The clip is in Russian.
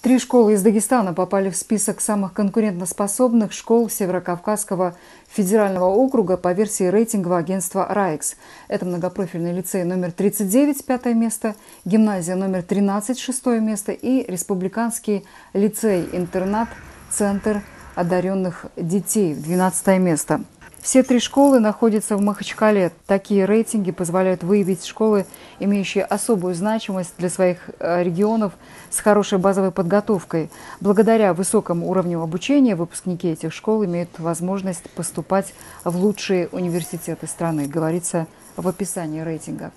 Три школы из Дагестана попали в список самых конкурентоспособных школ Северокавказского федерального округа по версии рейтингового агентства «РАИКС». Это многопрофильный лицей номер 39, пятое место, гимназия номер 13, шестое место и республиканский лицей-интернат «Центр одаренных детей» 12 место. Все три школы находятся в Махачкале. Такие рейтинги позволяют выявить школы, имеющие особую значимость для своих э, регионов с хорошей базовой подготовкой. Благодаря высокому уровню обучения выпускники этих школ имеют возможность поступать в лучшие университеты страны, говорится в описании рейтинга.